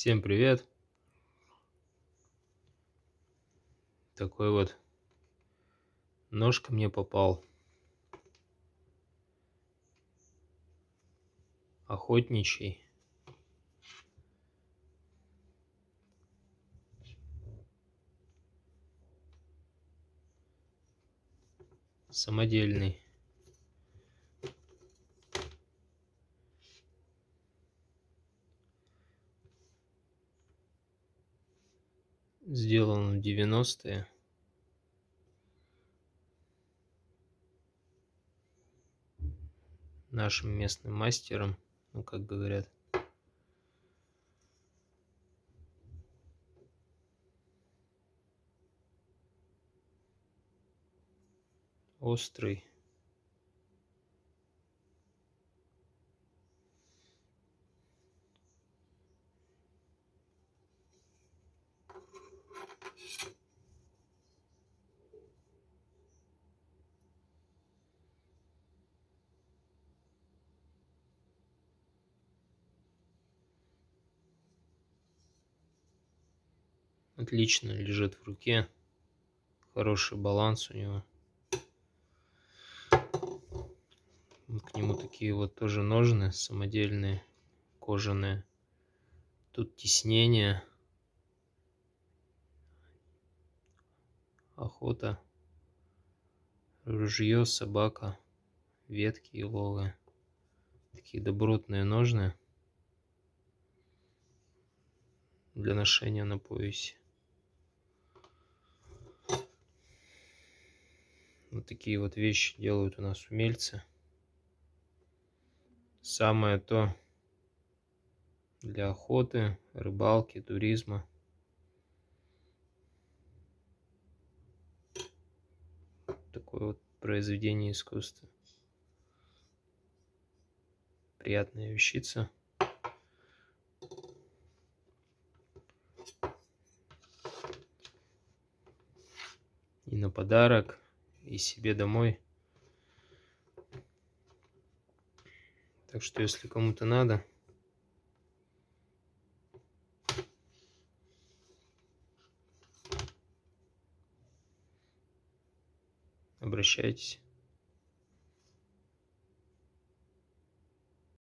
Всем привет! Такой вот нож ко мне попал. Охотничий. Самодельный. Сделан в 90-е. Нашим местным мастером, ну как говорят. Острый. Отлично лежит в руке. Хороший баланс у него. К нему такие вот тоже ножны самодельные, кожаные. Тут теснение. охота, ружье, собака, ветки и ловы. Такие добротные ножны для ношения на поясе. Вот такие вот вещи делают у нас умельцы. Самое то для охоты, рыбалки, туризма. такое вот произведение искусства. Приятная вещица. И на подарок, и себе домой. Так что, если кому-то надо, обращайтесь